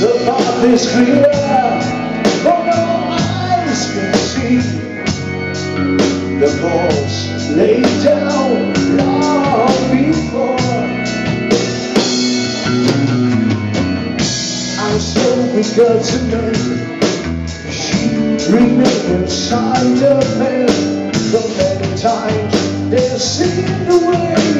The path is clear. From all eyes can see. The balls laid down long before. I'm so eager to make She remained inside of me The many times they've seen the way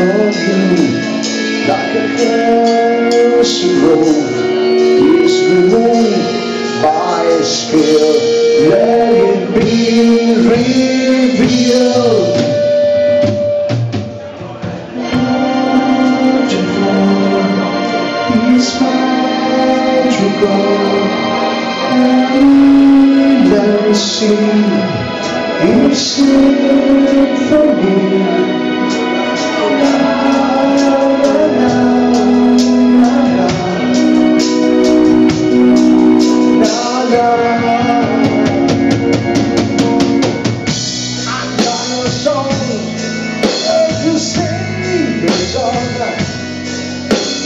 for you like a healthy road is removed by a spirit let it be revealed. Is magical let see you sing for me.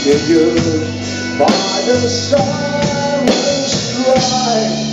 figures by the silent strife.